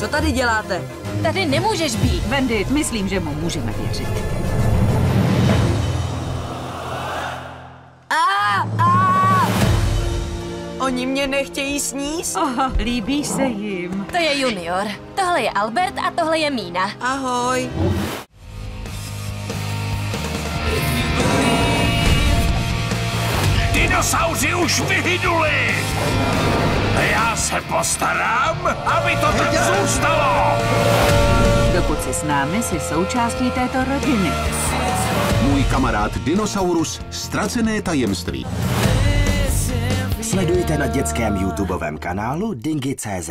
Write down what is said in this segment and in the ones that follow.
Co tady děláte? Tady nemůžeš být. Wendy, myslím, že mu můžeme věřit. A, a! Oni mě nechtějí sníst? Aha, líbí se jim. To je junior. Tohle je Albert a tohle je Mína. Ahoj. Dinosauři už vyhynuli! A já se postarám, aby to tak zůstalo! Dokud jsi s námi, jsi součástí této rodiny. Můj kamarád Dinosaurus Ztracené tajemství. Sledujte na dětském YouTubeovém kanálu Dingy.cz.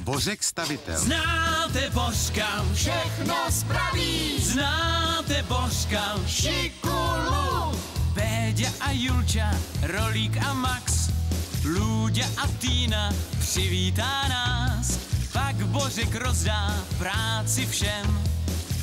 Bořek stavitel. Znáte Božka, všechno spraví. Znáte Božka, šikulu. Péďa a Julča, Rolík a Max, Lůďa a Týna přivítá nás. Pak Božek rozdá práci všem,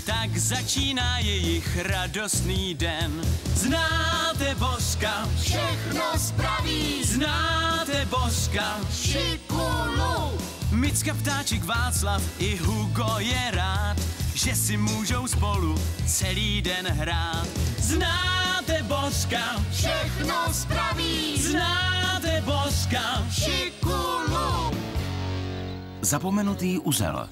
tak začíná jejich radostný den. Znáte Božka, všechno spraví. Znáte Božka, šikulu. Micka, ptáček, Václav i Hugo je rád, že si můžou spolu celý den hrát. Znáte Božka, všechno spraví. Znáte Božka, šikulu. Zapomenutý uzel.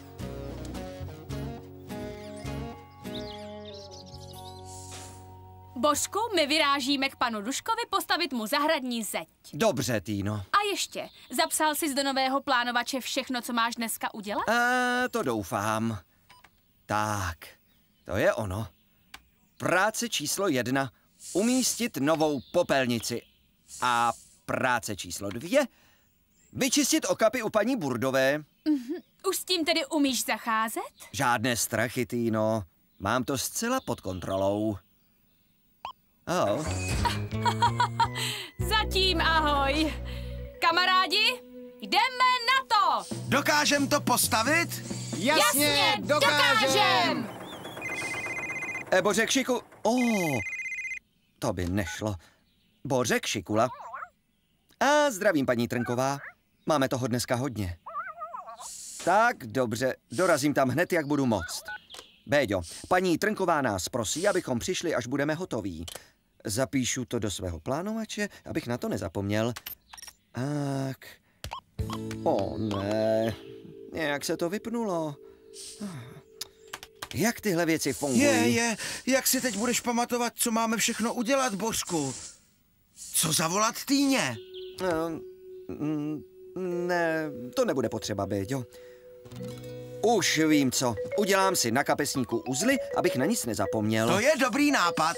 Božku, my vyrážíme k panu Duškovi postavit mu zahradní zeď. Dobře, Týno. A ještě, zapsal jsi do nového plánovače všechno, co máš dneska udělat? A to doufám. Tak, to je ono. Práce číslo jedna. Umístit novou popelnici. A práce číslo dvě. Vyčistit okapy u paní Burdové. Už s tím tedy umíš zacházet? Žádné strachy, Týno. Mám to zcela pod kontrolou. Oh. Zatím ahoj. Kamarádi, jdeme na to! Dokážem to postavit? Jasně, dokážem! E, Bořek Šiku... Oh, to by nešlo. Bořek Šikula. A zdravím, paní Trnková. Máme toho dneska hodně. Tak, dobře, dorazím tam hned, jak budu moct. Béďo, paní Trnková nás prosí, abychom přišli, až budeme hotoví. Zapíšu to do svého plánovače, abych na to nezapomněl. Tak. O ne, nějak se to vypnulo. Jak tyhle věci fungují? Je, je, jak si teď budeš pamatovat, co máme všechno udělat, Božku? Co zavolat Týně? Mm, Ne, to nebude potřeba, Béďo. Už vím co. Udělám si na kapesníku uzly, abych na nic nezapomněl. To je dobrý nápad.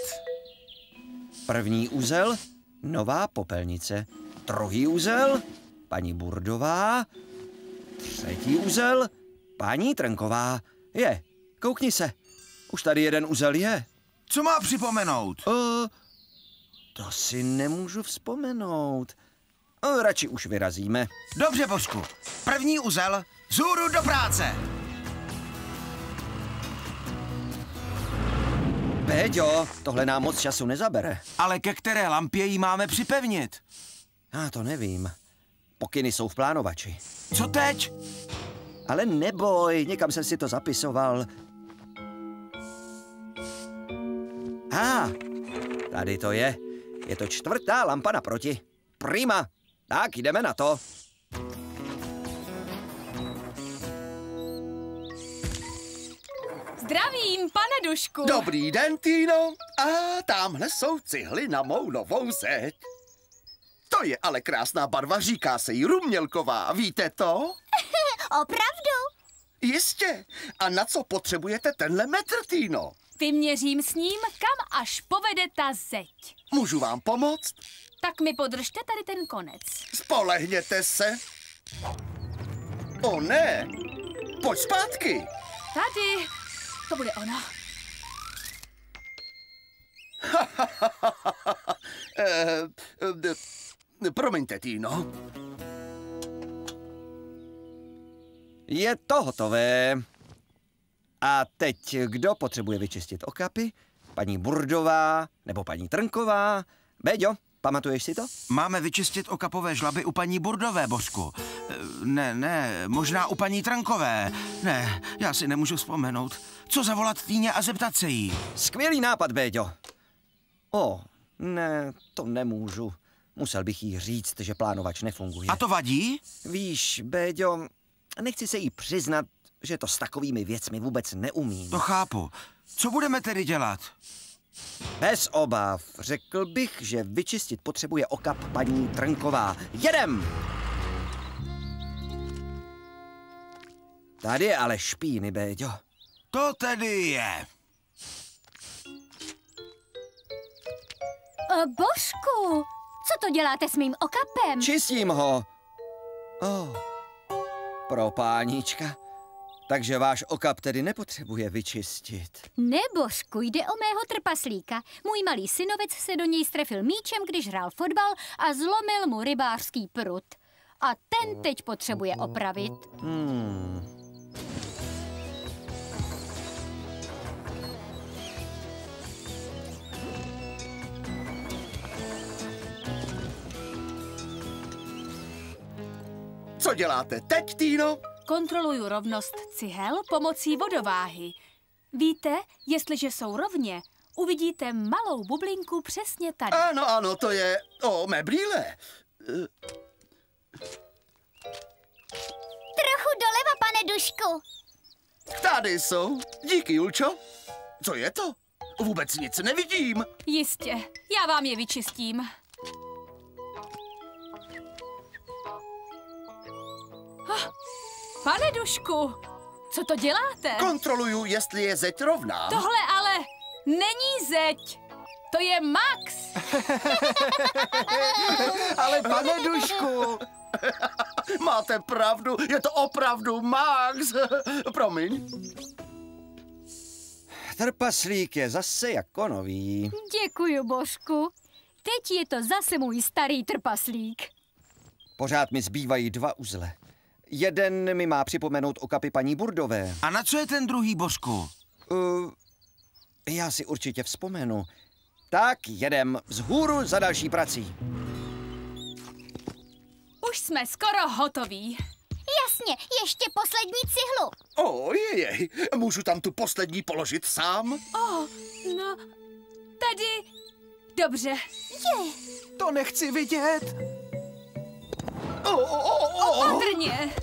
První úzel, nová popelnice. Druhý úzel, paní Burdová. Třetí úzel, paní Trnková. Je, koukni se. Už tady jeden úzel je. Co má připomenout? Uh, to si nemůžu vzpomenout. Uh, radši už vyrazíme. Dobře, Božku. První uzel, zůru do práce. Péďo, tohle nám moc času nezabere. Ale ke které lampě ji máme připevnit? Já to nevím. Pokyny jsou v plánovači. Co teď? Ale neboj, někam jsem si to zapisoval. A, ah, tady to je. Je to čtvrtá lampa naproti. Prima. Tak, jdeme na to. Zdravím, pane Dušku. Dobrý den, Týno. A tamhle jsou cihly na mou novou zeď. To je ale krásná barva, říká se jí rumělková, víte to? Opravdu? Jistě. A na co potřebujete tenhle metr, Týno? Vyměřím s ním, kam až povede ta zeď. Můžu vám pomoct? Tak mi podržte tady ten konec. Spolehněte se. O ne! Pojď zpátky. Tady. To bude ono. Eh, eh, Promiňte, Týno. Je to hotové. A teď kdo potřebuje vyčistit okapy? Paní Burdová nebo paní Trnková? Béďo, Pamatuješ si to? Máme vyčistit okapové žlaby u paní Burdové, Božku. Eh, Ne, ne, možná u paní Trankové. Ne, já si nemůžu vzpomenout. Co zavolat Týně a zeptat se jí? Skvělý nápad, Béďo. O, ne, to nemůžu. Musel bych jí říct, že plánovač nefunguje. A to vadí? Víš, Béďo, nechci se jí přiznat, že to s takovými věcmi vůbec neumím. To chápu. Co budeme tedy dělat? Bez obav. Řekl bych, že vyčistit potřebuje okap paní Trnková. Jedem! Tady je ale špíny, Béďo. To tedy je. O, Božku, co to děláte s mým okapem? Čistím ho. Oh, pro páníčka. Takže váš okap tedy nepotřebuje vyčistit. Ne, Božku, jde o mého trpaslíka. Můj malý synovec se do něj strefil míčem, když hrál fotbal a zlomil mu rybářský prut. A ten teď potřebuje opravit. Hmm. Co děláte teď, Týno? Kontroluju rovnost cihel pomocí vodováhy. Víte, jestliže jsou rovně, uvidíte malou bublinku přesně tady. Ano, ano, to je o mé brýle. Trochu doleva, pane Dušku. Tady jsou. Díky, Julčo. Co je to? Vůbec nic nevidím. Jistě, já vám je vyčistím. Pane Dušku, co to děláte? Kontroluju, jestli je zeď rovná. Tohle ale není zeď. To je Max. Ale pane Dušku. Máte pravdu, je to opravdu Max. Promiň. Trpaslík je zase jako nový. Děkuju, Božku. Teď je to zase můj starý trpaslík. Pořád mi zbývají dva uzle. Jeden mi má připomenout okapy paní Burdové. A na co je ten druhý, Božku? Uh, já si určitě vzpomenu. Tak jedem vzhůru za další prací. Už jsme skoro hotoví. Jasně, ještě poslední cihlu. Ojej, můžu tam tu poslední položit sám? Oh, no, tady. Dobře. Je. To nechci vidět. O, o, o, o. Opatrně.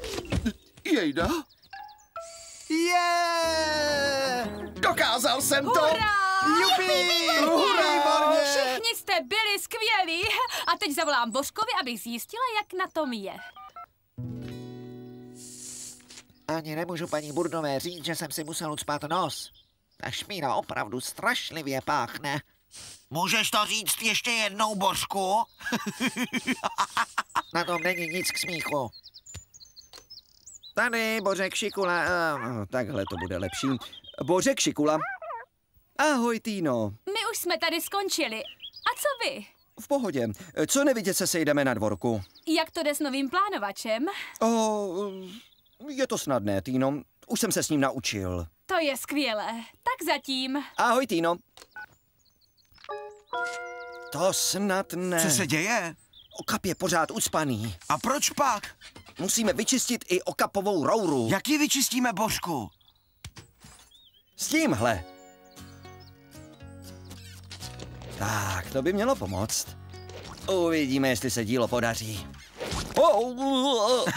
Jejda. Je! Dokázal jsem to! Hurá! Jupi! Všichni jste byli skvělí. A teď zavolám Božkovi, abych zjistila, jak na tom je. Ani nemůžu paní Burdové říct, že jsem si musel ucpat nos. Ta šmíra opravdu strašlivě páchne. Můžeš to říct ještě jednou, Božku? Na tom není nic k smíchu. Tady, Bořek Šikula. Uh, takhle to bude lepší. Bořek Šikula. Ahoj, Týno. My už jsme tady skončili. A co vy? V pohodě. Co nevidět se sejdeme na dvorku? Jak to jde s novým plánovačem? O, je to snadné, Týno. Už jsem se s ním naučil. To je skvělé. Tak zatím. Ahoj, Týno. To snad ne. Co se děje? Okap je pořád ucpaný. A proč pak? Musíme vyčistit i okapovou rouru. Jak ji vyčistíme, Božku? S tímhle. Tak, to by mělo pomoct. Uvidíme, jestli se dílo podaří. Oh,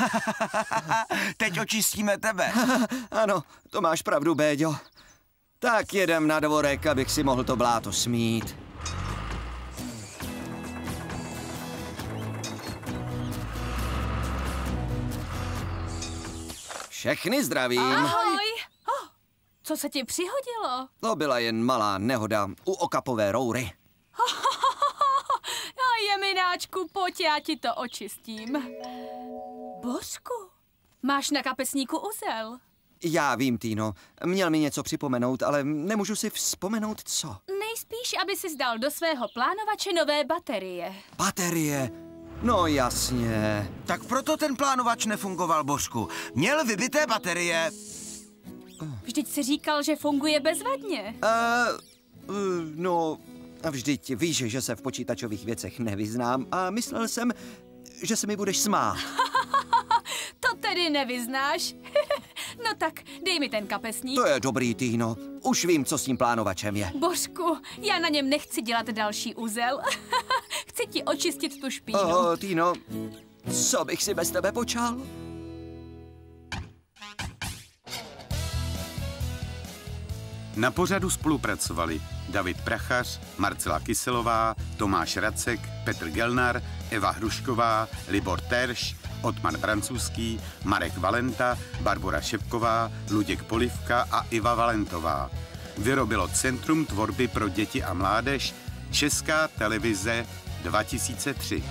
Teď očistíme tebe. ano, to máš pravdu, Béďo. Tak jedem na dvorek, abych si mohl to bláto smít. Všechny zdravím. Ahoj. Oh, co se ti přihodilo? To byla jen malá nehoda u okapové roury. A jemináčku, pojď, já ti to očistím. Božku, máš na kapesníku uzel. Já vím, Týno. Měl mi něco připomenout, ale nemůžu si vzpomenout, co. Nejspíš, aby si dal do svého plánovače nové baterie. Baterie. No jasně. Tak proto ten plánovač nefungoval, Božku. Měl vybité baterie. Vždyť si říkal, že funguje bezvadně. Uh, uh, no, A vždyť víš, že se v počítačových věcech nevyznám a myslel jsem, že se mi budeš smát. To tedy nevyznáš? no tak, dej mi ten kapesník. To je dobrý, Týno. Už vím, co s tím plánovačem je. Božku, já na něm nechci dělat další úzel. chci ti očistit tu špínu. Oh, Týno, co bych si bez tebe počal? Na pořadu spolupracovali David Prachař, Marcela Kyselová, Tomáš Racek, Petr Gelnar, Eva Hrušková, Libor Terš, Otman Francouzský, Marek Valenta, Barbara Šepková, Luděk Polivka a Iva Valentová. Vyrobilo Centrum tvorby pro děti a mládež Česká televize 2003.